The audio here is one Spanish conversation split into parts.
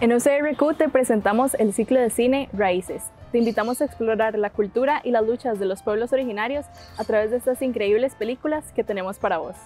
En UCRQ te presentamos el ciclo de cine Raíces. Te invitamos a explorar la cultura y las luchas de los pueblos originarios a través de estas increíbles películas que tenemos para vos.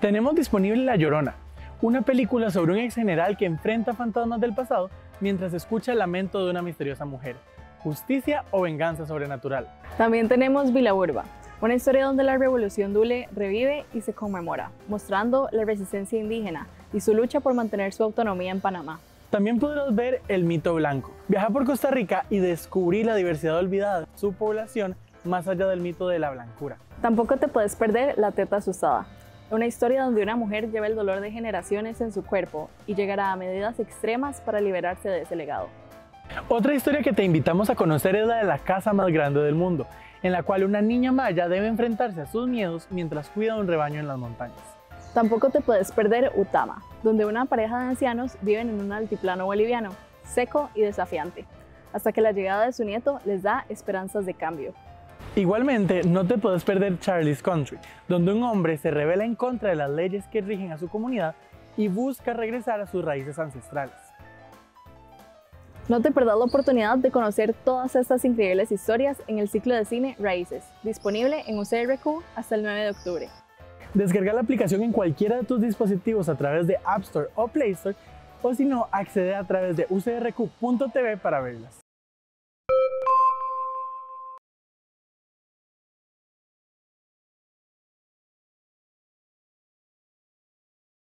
Tenemos disponible La Llorona, una película sobre un ex general que enfrenta fantasmas del pasado mientras escucha el lamento de una misteriosa mujer. Justicia o venganza sobrenatural. También tenemos Vila Urba, una historia donde la revolución Dule revive y se conmemora, mostrando la resistencia indígena y su lucha por mantener su autonomía en Panamá. También podrás ver el mito blanco, viajar por Costa Rica y descubrir la diversidad olvidada de su población más allá del mito de la blancura. Tampoco te puedes perder La Teta Asustada, una historia donde una mujer lleva el dolor de generaciones en su cuerpo y llegará a medidas extremas para liberarse de ese legado. Otra historia que te invitamos a conocer es la de la casa más grande del mundo, en la cual una niña maya debe enfrentarse a sus miedos mientras cuida un rebaño en las montañas. Tampoco te puedes perder Utama, donde una pareja de ancianos viven en un altiplano boliviano, seco y desafiante, hasta que la llegada de su nieto les da esperanzas de cambio. Igualmente, no te puedes perder Charlie's Country, donde un hombre se revela en contra de las leyes que rigen a su comunidad y busca regresar a sus raíces ancestrales. No te perdas la oportunidad de conocer todas estas increíbles historias en el ciclo de cine Raíces, disponible en UCRQ hasta el 9 de octubre. Descarga la aplicación en cualquiera de tus dispositivos a través de App Store o Play Store o si no, accede a través de ucrq.tv para verlas.